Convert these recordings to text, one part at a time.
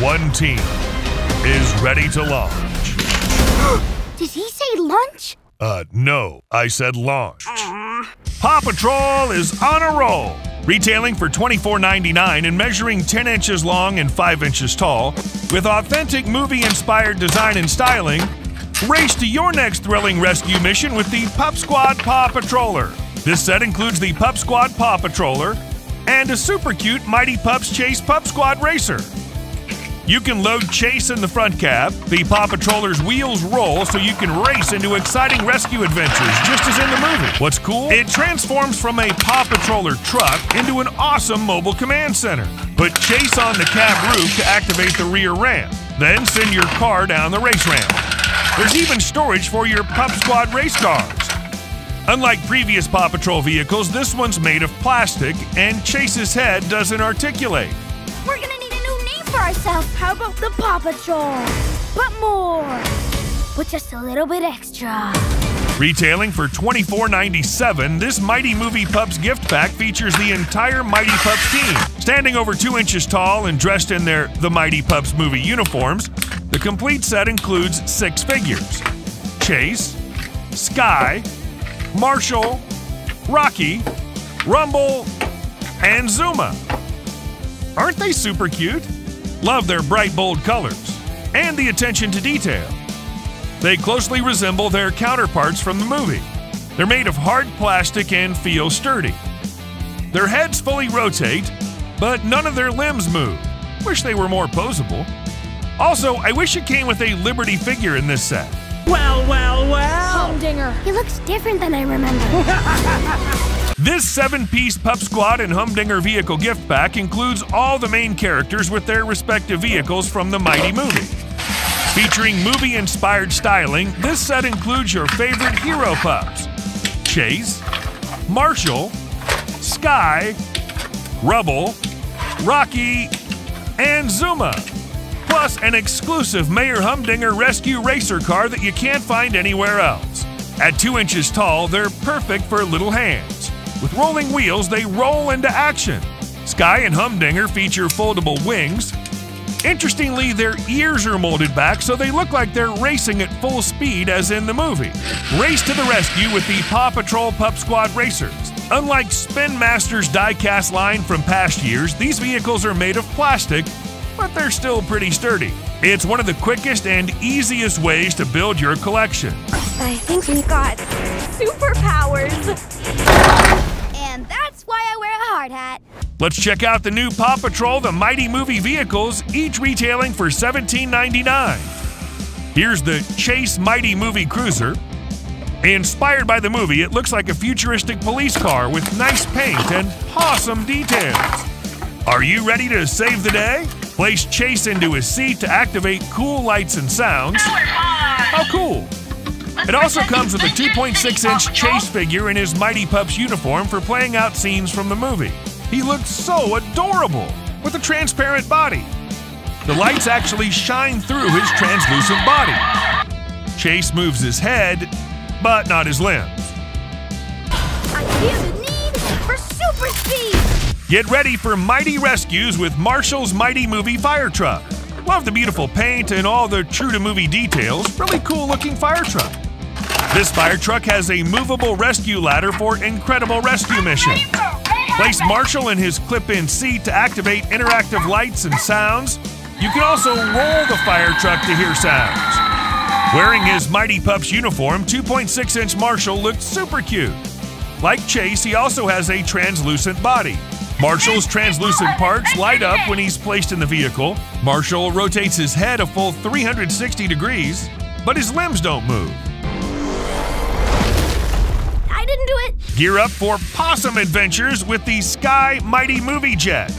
One team is ready to launch. Did he say lunch? Uh, no, I said launch. Paw Patrol is on a roll. Retailing for $24.99 and measuring 10 inches long and 5 inches tall, with authentic movie inspired design and styling, race to your next thrilling rescue mission with the Pup Squad Paw Patroller. This set includes the Pup Squad Paw Patroller and a super cute Mighty Pups Chase Pup Squad Racer. You can load Chase in the front cab. The Paw Patroller's wheels roll so you can race into exciting rescue adventures, just as in the movie. What's cool? It transforms from a Paw Patroller truck into an awesome mobile command center. Put Chase on the cab roof to activate the rear ramp. Then send your car down the race ramp. There's even storage for your Pup Squad race cars. Unlike previous Paw Patrol vehicles, this one's made of plastic, and Chase's head doesn't articulate. For ourselves. How about the Paw Patrol? But more. With just a little bit extra. Retailing for $24.97, this Mighty Movie Pups gift pack features the entire Mighty Pups team. Standing over two inches tall and dressed in their The Mighty Pups movie uniforms, the complete set includes six figures Chase, Skye, Marshall, Rocky, Rubble, and Zuma. Aren't they super cute? Love their bright, bold colors and the attention to detail. They closely resemble their counterparts from the movie. They're made of hard plastic and feel sturdy. Their heads fully rotate, but none of their limbs move. Wish they were more posable. Also, I wish it came with a Liberty figure in this set. Well, well, well. Humdinger. He looks different than I remember. This seven piece Pup Squad and Humdinger vehicle gift pack includes all the main characters with their respective vehicles from the Mighty movie. Featuring movie inspired styling, this set includes your favorite hero pups Chase, Marshall, Skye, Rubble, Rocky, and Zuma. Plus, an exclusive Mayor Humdinger rescue racer car that you can't find anywhere else. At 2 inches tall, they're perfect for little hands. With rolling wheels, they roll into action. Skye and Humdinger feature foldable wings. Interestingly, their ears are molded back so they look like they're racing at full speed as in the movie. Race to the rescue with the Paw Patrol Pup Squad racers. Unlike Spin Master's die-cast line from past years, these vehicles are made of plastic, but they're still pretty sturdy. It's one of the quickest and easiest ways to build your collection. I think we've got superpowers. And that's why I wear a hard hat. Let's check out the new Paw Patrol The Mighty Movie vehicles, each retailing for $17.99. Here's the Chase Mighty Movie Cruiser. Inspired by the movie, it looks like a futuristic police car with nice paint and awesome details. Are you ready to save the day? Place Chase into his seat to activate cool lights and sounds. How cool! It also comes with a 2.6 inch Chase figure in his Mighty Pups uniform for playing out scenes from the movie. He looks so adorable with a transparent body. The lights actually shine through his translucent body. Chase moves his head, but not his limbs. I feel the need for super speed. Get ready for mighty rescues with Marshall's Mighty Movie Fire Truck. Love the beautiful paint and all the true to movie details. Really cool looking fire truck. This fire truck has a movable rescue ladder for incredible rescue missions. Place Marshall in his clip in seat to activate interactive lights and sounds. You can also roll the fire truck to hear sounds. Wearing his Mighty Pups uniform, 2.6 inch Marshall looked super cute. Like Chase, he also has a translucent body. Marshall's translucent parts light up when he's placed in the vehicle. Marshall rotates his head a full 360 degrees, but his limbs don't move. I didn't do it. Gear up for pawsome adventures with the Skye Mighty Movie Jet.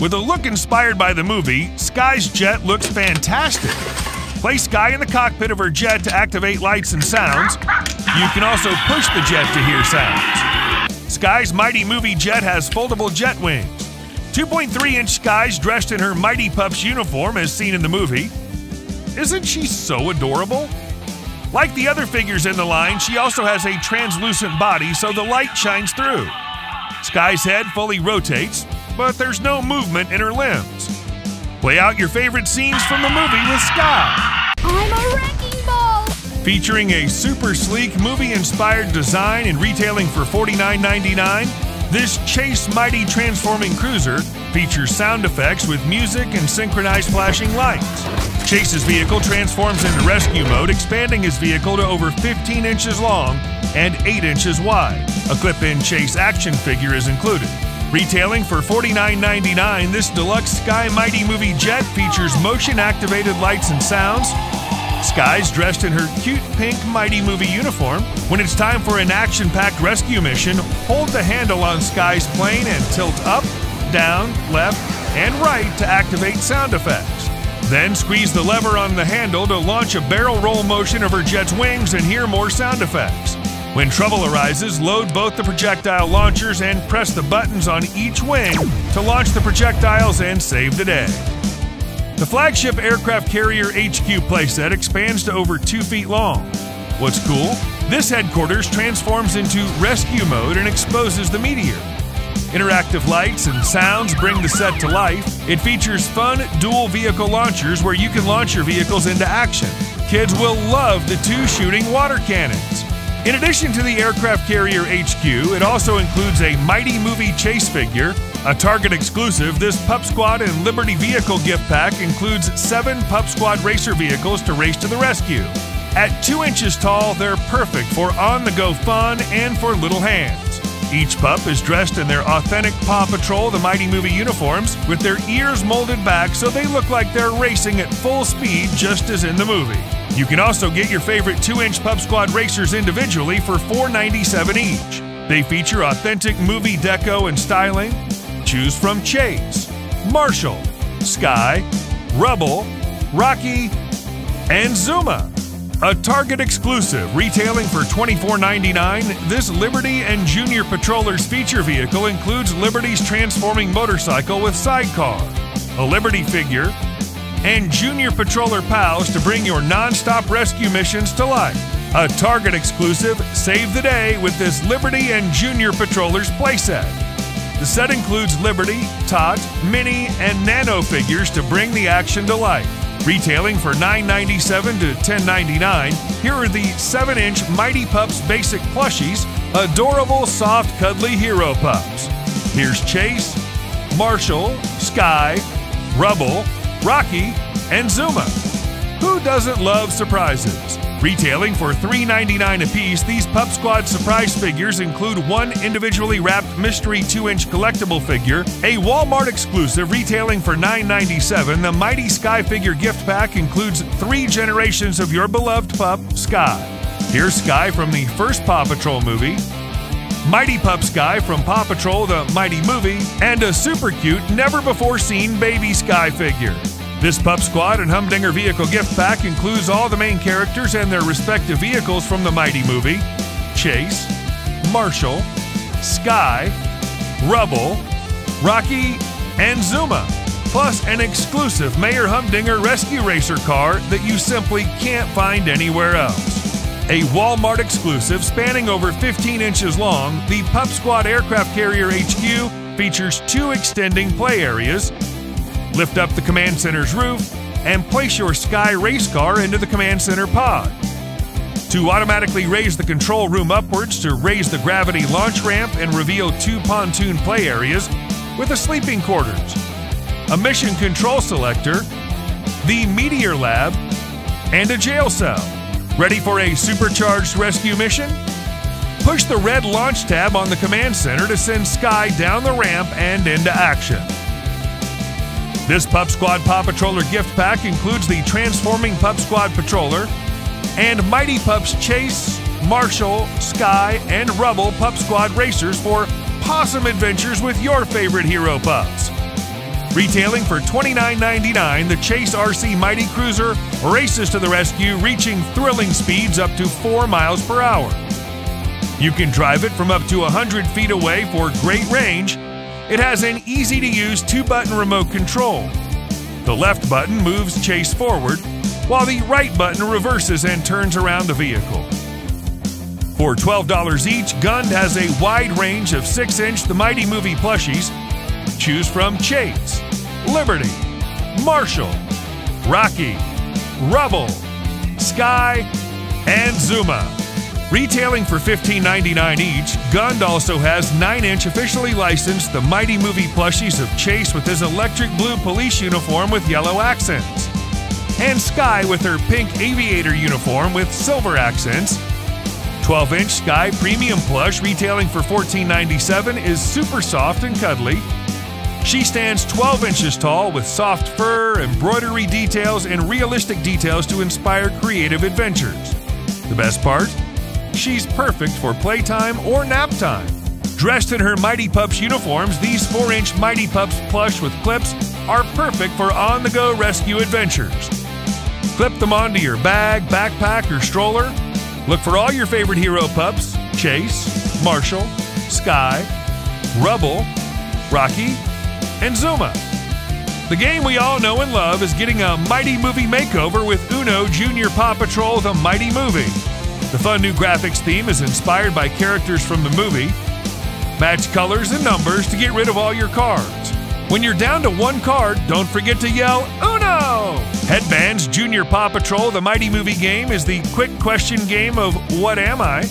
With a look inspired by the movie, Skye's jet looks fantastic. Place Skye in the cockpit of her jet to activate lights and sounds. You can also push the jet to hear sounds. Skye's Mighty Movie Jet has foldable jet wings. 2.3 inch Skye's dressed in her Mighty Pups uniform as seen in the movie. Isn't she so adorable? Like the other figures in the line, she also has a translucent body so the light shines through. Skye's head fully rotates, but there's no movement in her limbs. Play out your favorite scenes from the movie with Skye. I'm a wrecking ball. Featuring a super sleek movie inspired design and retailing for $49.99, this Chase Mighty Transforming Cruiser features sound effects with music and synchronized flashing lights. Chase's vehicle transforms into rescue mode, expanding his vehicle to over 15 inches long and 8 inches wide. A clip in Chase action figure is included. Retailing for $49.99, this deluxe Skye Mighty Movie Jet features motion activated lights and sounds. Skye's dressed in her cute pink Mighty Movie uniform. When it's time for an action packed rescue mission, hold the handle on Skye's plane and tilt up, down, left, and right to activate sound effects. Then squeeze the lever on the handle to launch a barrel roll motion of her jet's wings and hear more sound effects. When trouble arises, load both the projectile launchers and press the buttons on each wing to launch the projectiles and save the day. The flagship aircraft carrier HQ playset expands to over 2 feet long. What's cool? This headquarters transforms into rescue mode and exposes the Meteor. Interactive lights and sounds bring the set to life. It features fun dual vehicle launchers where you can launch your vehicles into action. Kids will love the two shooting water cannons. In addition to the aircraft carrier HQ, it also includes a Mighty Movie Chase figure. A Target exclusive, this Pup Squad and Liberty Vehicle gift pack includes seven Pup Squad racer vehicles to race to the rescue. At 2 inches tall, they're perfect for on the go fun and for little hands. Each pup is dressed in their authentic Paw Patrol the Mighty Movie uniforms with their ears molded back so they look like they're racing at full speed just as in the movie. You can also get your favorite 2-inch Pup Squad racers individually for $4.97 each. They feature authentic movie deco and styling. Choose from Chase, Marshall, Skye, Rubble, Rocky, and Zuma. A Target exclusive, retailing for $24.99, this Liberty and Junior Patrollers feature vehicle includes Liberty's transforming motorcycle with sidecar, a Liberty figure, and Junior Patroller pals to bring your non-stop rescue missions to life. A Target exclusive, save the day with this Liberty and Junior Patrollers playset. The set includes Liberty, Tot, Mini, and Nano figures to bring the action to life. Retailing for $9.97 to $10.99, here are the 7 inch Mighty Pups Basic Plushies, adorable, soft, cuddly hero pups. Here's Chase, Marshall, Skye, Rubble, Rocky, and Zuma. Who doesn't love surprises? Retailing for $3.99 apiece, these Pup Squad surprise figures include one individually wrapped mystery 2 inch collectible figure, a Walmart exclusive retailing for $9.97. The Mighty Skye figure gift pack includes three generations of your beloved pup, Skye. Here's Skye from the first Paw Patrol movie, Mighty Pup Skye from Paw Patrol the Mighty Movie, and a super cute, never before seen baby Skye figure. This Pup Squad and Humdinger vehicle gift pack includes all the main characters and their respective vehicles from the Mighty movie Chase, Marshall, Skye, Rubble, Rocky, and Zuma, plus an exclusive Mayor Humdinger rescue racer car that you simply can't find anywhere else. A Walmart exclusive spanning over 15 inches long, the Pup Squad Aircraft Carrier HQ features two extending play areas Lift up the command center's roof and place your Skye race car into the command center pod. To automatically raise the control room upwards to raise the gravity launch ramp and reveal two pontoon play areas with a sleeping quarters, a mission control selector, the Meteor Lab, and a jail cell. Ready for a supercharged rescue mission? Push the red launch tab on the command center to send Skye down the ramp and into action. This Pup Squad Paw Patroller gift pack includes the Transforming Pup Squad Patroller and Mighty Pups Chase, Marshall, Skye, and Rubble Pup Squad racers for pawsome adventures with your favorite hero pups. Retailing for $29.99, the Chase RC Mighty Cruiser races to the rescue, reaching thrilling speeds up to 4 miles per hour. You can drive it from up to 100 feet away for great range it has an easy to use two button remote control. The left button moves Chase forward, while the right button reverses and turns around the vehicle. For $12 each, Gund has a wide range of 6 inch The Mighty Movie plushies. Choose from Chase, Liberty, Marshall, Rocky, Rubble, Skye, and Zuma. Retailing for $15.99 each, Gund also has 9 inch officially licensed the Mighty Movie plushies of Chase with his electric blue police uniform with yellow accents, and Skye with her pink aviator uniform with silver accents. 12 inch Skye Premium Plush retailing for $14.97 is super soft and cuddly. She stands 12 inches tall with soft fur, embroidery details, and realistic details to inspire creative adventures. The best part? She's perfect for playtime or nap time. Dressed in her Mighty Pups uniforms, these 4 inch Mighty Pups plush with clips are perfect for on the go rescue adventures. Clip them onto your bag, backpack, or stroller. Look for all your favorite hero pups Chase, Marshall, Skye, Rubble, Rocky, and Zuma. The game we all know and love is getting a Mighty Movie makeover with Uno Junior Paw Patrol The Mighty Movie. The fun new graphics theme is inspired by characters from the movie. Match colors and numbers to get rid of all your cards. When you're down to one card, don't forget to yell Uno! Headbands Junior Paw Patrol The Mighty Movie game is the quick question game of What Am I?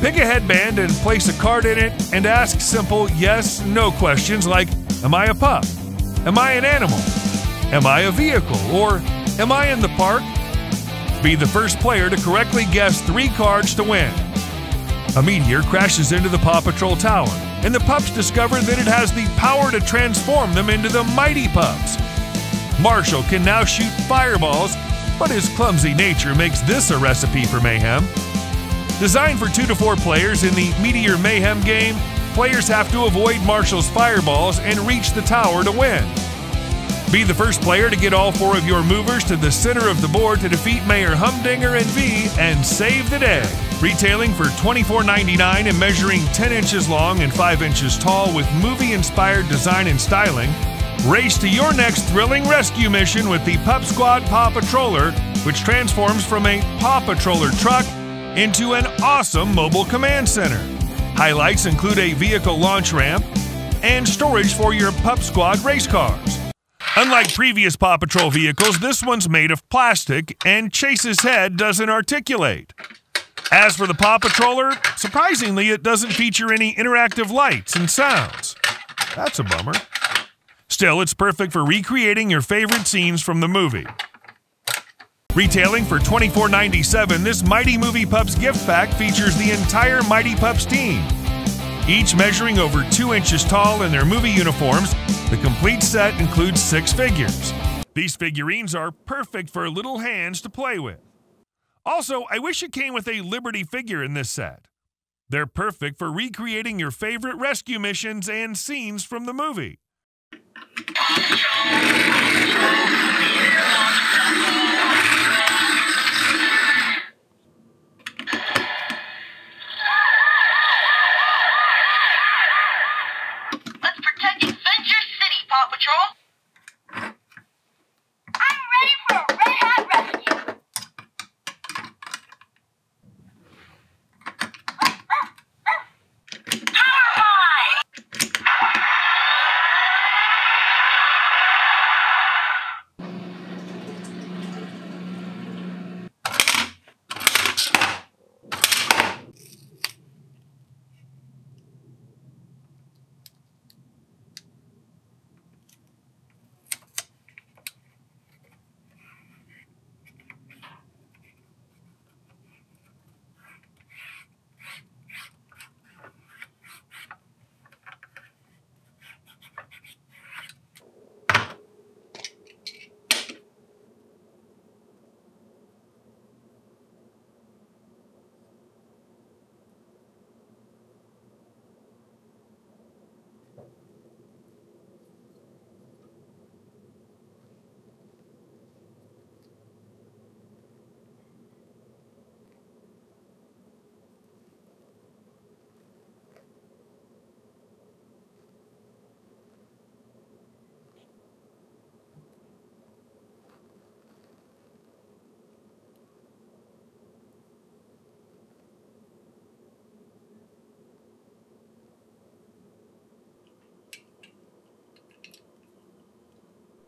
Pick a headband and place a card in it and ask simple yes no questions like Am I a pup? Am I an animal? Am I a vehicle? Or Am I in the park? Be the first player to correctly guess three cards to win. A meteor crashes into the Paw Patrol tower, and the pups discover that it has the power to transform them into the Mighty Pups. Marshall can now shoot fireballs, but his clumsy nature makes this a recipe for mayhem. Designed for two to four players in the Meteor Mayhem game, players have to avoid Marshall's fireballs and reach the tower to win. Be the first player to get all four of your movers to the center of the board to defeat Mayor Humdinger and V and save the day. Retailing for $24.99 and measuring 10 inches long and 5 inches tall with movie inspired design and styling, race to your next thrilling rescue mission with the Pup Squad Paw Patroller, which transforms from a Paw Patroller truck into an awesome mobile command center. Highlights include a vehicle launch ramp and storage for your Pup Squad race cars. Unlike previous Paw Patrol vehicles, this one's made of plastic and Chase's head doesn't articulate. As for the Paw Patroller, surprisingly, it doesn't feature any interactive lights and sounds. That's a bummer. Still, it's perfect for recreating your favorite scenes from the movie. Retailing for $24.97, this Mighty Movie Pups gift pack features the entire Mighty Pups team. Each measuring over 2 inches tall in their movie uniforms, the complete set includes six figures. These figurines are perfect for little hands to play with. Also, I wish it came with a Liberty figure in this set. They're perfect for recreating your favorite rescue missions and scenes from the movie.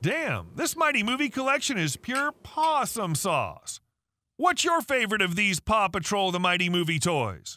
Damn, this Mighty Movie collection is pure pawsome sauce. What's your favorite of these Paw Patrol the Mighty Movie toys?